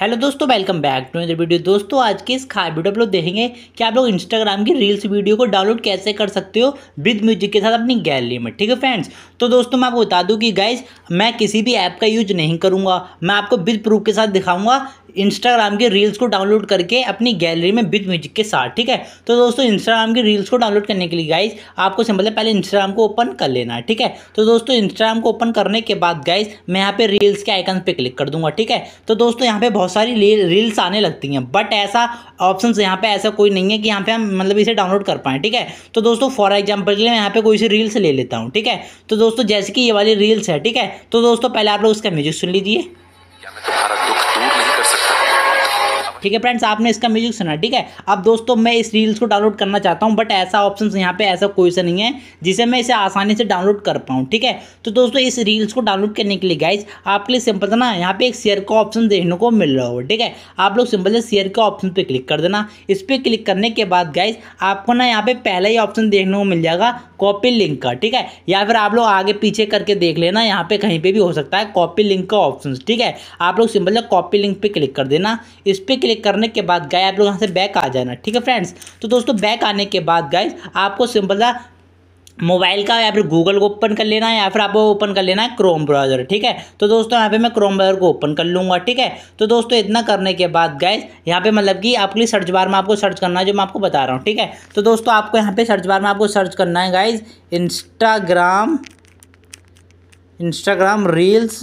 Hello दोस्तों welcome back to other video दोस्तों, आज के इस खास वीडियो आप लोग देखेंगे कि आप लोग इंस्टाग्राम की रील्स वीडियो को डाउनलोड कैसे कर सकते हो विद म्यूज़िक के साथ अपनी गैलरी में, ठीक है फ्रेंड्स तो दोस्तों, मैं आपको बता दूँ कि गाइज़ मैं किसी भी ऐप का यूज़ नहीं करूँगा। मैं आपको विद प्रूफ के साथ दिखाऊँगा इंस्टाग्राम के रील्स को डाउनलोड करके अपनी गैलरी में विद म्यूज़िक के साथ, ठीक है? तो दोस्तों इंस्टाग्राम की रील्स को डाउनलोड करने के लिए गाइज़ आपको सिंपल है पहले इंस्टाग्राम को ओपन कर लेना है, ठीक है? तो दोस्तों इंस्टाग्राम को ओपन करने के बाद गाइज़ मैं यहाँ पे रील्स के आइकन पे क्लिक कर दूँगा, ठीक है? तो दोस्तों, यहाँ पे बहुत सारी रील्स आने लगती हैं। बट ऐसा ऑप्शन यहाँ पे ऐसा कोई नहीं है कि यहाँ पे हम मतलब इसे डाउनलोड कर पाएँ, ठीक है? तो दोस्तों फॉर एग्ज़ाम्पल के लिए मैं यहाँ पे कोई सी रील्स ले लेता हूँ, ठीक है? तो दोस्तों, जैसे कि ये वाली रील्स है, ठीक है? तो दोस्तों, पहले आप लोग उसका म्यूज़िक सुन लीजिए। ठीक है फ्रेंड्स आपने इसका म्यूज़िक सुना, ठीक है? अब दोस्तों, मैं इस रील्स को डाउनलोड करना चाहता हूँ बट ऐसा ऑप्शन यहाँ पे, ऐसा कोई सा नहीं है, जिसे मैं इसे आसानी से डाउनलोड कर पाऊँ, ठीक है? तो दोस्तों, इस रील्स को डाउनलोड करने के लिए गाइज़ आपके लिए सिंपल ना, यहाँ पे एक शेयर का ऑप्शन देखने को मिल रहा होगा, ठीक है? आप लोग सिंपल से शेयर के ऑप्शन पर क्लिक कर देना। इस पर क्लिक करने के बाद गाइज़ आपको ना यहाँ पे पहला ही ऑप्शन देखने को मिल जाएगा कॉपी लिंक का, ठीक है? या फिर आप लोग आगे पीछे करके देख लेना, यहाँ पे कहीं पे भी हो सकता है कॉपी लिंक का ऑप्शन ठीक है? आप लोग सिंपल से कॉपी लिंक पे क्लिक कर देना। इस पर क्लिक करने के बाद गाय आप लोग यहाँ से बैक आ जाना, ठीक है फ्रेंड्स तो दोस्तों बैक आने के बाद गाइज़ आपको सिंपल सा मोबाइल का या फिर गूगल को ओपन कर लेना है या फिर आपको ओपन कर लेना है क्रोम ब्राउज़र ठीक है? तो दोस्तों, यहाँ पे मैं क्रोम ब्राउज़र को ओपन कर लूँगा, ठीक है? तो दोस्तों, इतना करने के बाद गैस यहाँ पे मतलब कि आपके लिए सर्च बार में आपको सर्च करना है जो मैं आपको बता रहा हूँ, ठीक है? तो दोस्तों, आपको यहाँ पे सर्च बार में आपको सर्च करना है guys Instagram Instagram reels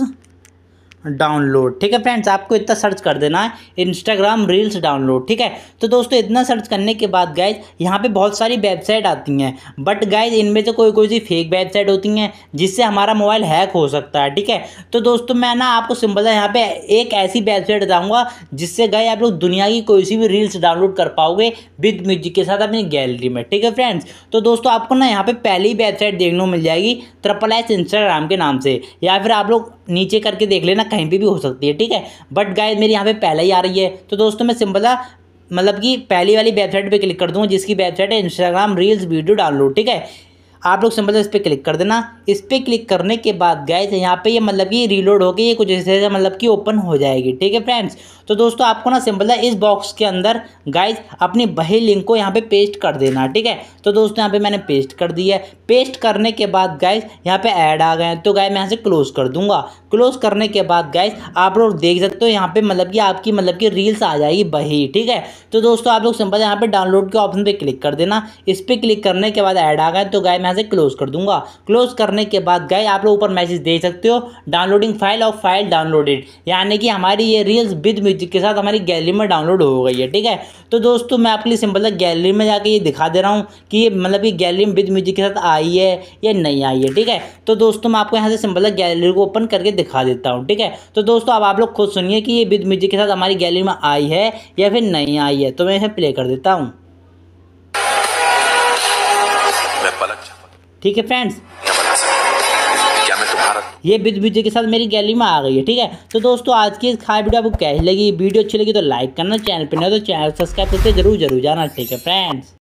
download. ठीक है फ्रेंड्स, आपको इतना सर्च कर देना है इंस्टाग्राम रील्स डाउनलोड। ठीक है? तो दोस्तों, इतना सर्च करने के बाद गाइज़ यहाँ पे बहुत सारी वेबसाइट आती हैं बट गाइज़ इनमें से कोई कोई सी फेक वेबसाइट होती हैं, जिससे हमारा मोबाइल हैक हो सकता है। ठीक है? तो दोस्तों, मैं ना आपको सिंपल है यहाँ पे एक ऐसी वेबसाइट बताऊँगा, जिससे गए आप लोग दुनिया की कोई सी भी रील्स डाउनलोड कर पाओगे विद म्यूज़िक के साथ अपनी गैलरी में। ठीक है फ्रेंड्स तो दोस्तों, आपको ना यहाँ पर पहली वेबसाइट देखने को मिल जाएगी ट्रिपल एस इंस्टाग्राम के नाम से, या फिर आप लोग नीचे करके देख लेना, कहीं पे भी हो सकती है, ठीक है? बट गाय मेरी यहाँ पे पहले ही आ रही है। तो दोस्तों, मैं सिंपला मतलब कि पहली वाली वेबसाइट पे क्लिक कर दूँगा, जिसकी वेबसाइट है इंस्टाग्राम रील्स वीडियो डाउनलोड ठीक है? आप लोग सिंपल से इस पर क्लिक कर देना। इस पर क्लिक करने के बाद गए थे यहाँ पे ये मतलब कि रीलोड होकर ये कुछ ऐसे मतलब कि ओपन हो जाएगी, ठीक है फ्रेंड्स तो दोस्तों, आपको ना सिंपल है इस बॉक्स के अंदर गाइज़ अपनी बही लिंक को यहाँ पे पेस्ट कर देना, ठीक है? तो दोस्तों, यहाँ पे मैंने पेस्ट कर दिया है। पेस्ट करने के बाद गाइज़ यहाँ पे ऐड आ गए तो गाय मैं यहाँ से क्लोज कर दूँगा। क्लोज करने के बाद गाइज़ आप लोग देख सकते हो यहाँ पे मतलब कि आपकी मतलब कि रील्स आ जाएगी बही ठीक है? तो दोस्तों, आप लोग सिंपल यहाँ पे डाउनलोड के ऑप्शन पर क्लिक कर देना। इस पर क्लिक करने के बाद ऐड आ गए तो गाय यहाँ से क्लोज कर दूँगा। क्लोज करने के बाद गए आप लोग ऊपर मैसेज दे सकते हो downloading file of file downloaded यानी कि हमारी ये रील्स विद म्यूज़िक के साथ हमारी गैलरी में डाउनलोड हो गई है, ठीक है? तो दोस्तों, मैं आपके लिए सिंपल गैलरी में जाके ये दिखा दे रहा हूँ कि मतलब ये गैलरी विद म्यूज़िक के साथ आई है या नहीं आई है, ठीक है? तो दोस्तों, मैं आपको यहाँ से सिंपल गैलरी को ओपन करके दिखा देता हूँ, ठीक है? तो दोस्तों, अब आप लोग खुद सुनिए कि ये विद म्यूज़िक के साथ हमारी गैलरी में आई है या फिर नहीं आई है तो मैं इसे प्ले कर देता हूँ। ठीक है फ्रेंड्स ये बिज बीजे के साथ मेरी गैली में आ गई है ठीक है? तो दोस्तों आज की इस खास वीडियो आपको कैसी लगी? वीडियो अच्छी लगी तो लाइक करना चैनल पर नहीं तो चैनल सब्सक्राइब करके ज़रूर ज़रूर जाना ठीक है फ्रेंड्स